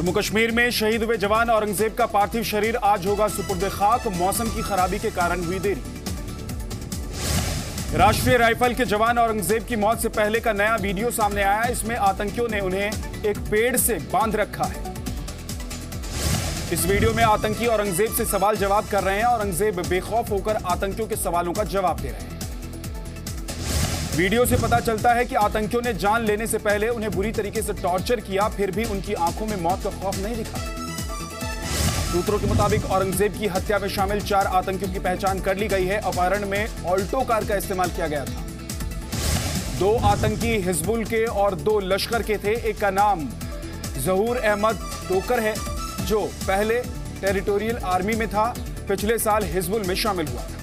जम्मू कश्मीर में शहीद हुए जवान औरंगज़ेब का पार्थिव शरीर आज होगा सुपुर्द खाक। मौसम की खराबी के कारण हुई देरी। राष्ट्रीय राइफल के जवान औरंगज़ेब की मौत से पहले का नया वीडियो सामने आया इसमें आतंकियों ने उन्हें एक पेड़ से बाँध रखा है। इस वीडियो में आतंकी औरंगज़ेब से सवाल जवाब कर रहे हैं। औरंगज़ेब बेखौफ होकर आतंकियों के सवालों का जवाब दे रहे हैं। वीडियो से पता चलता है कि आतंकियों ने जान लेने से पहले उन्हें बुरी तरीके से टॉर्चर किया, फिर भी उनकी आँखों में मौत का खौफ नहीं दिखा। सूत्रों के मुताबिक औरंगज़ेब की हत्या में शामिल चार आतंकियों की पहचान कर ली गई है। अपहरण में ऑल्टो कार का इस्तेमाल किया गया था। दो आतंकी हिजबुल के और दो लश्कर के थे। एक का नाम जहूर अहमद टोकर है, जो पहले टेरिटोरियल आर्मी में था, पिछले साल हिजबुल में शामिल हुआ था।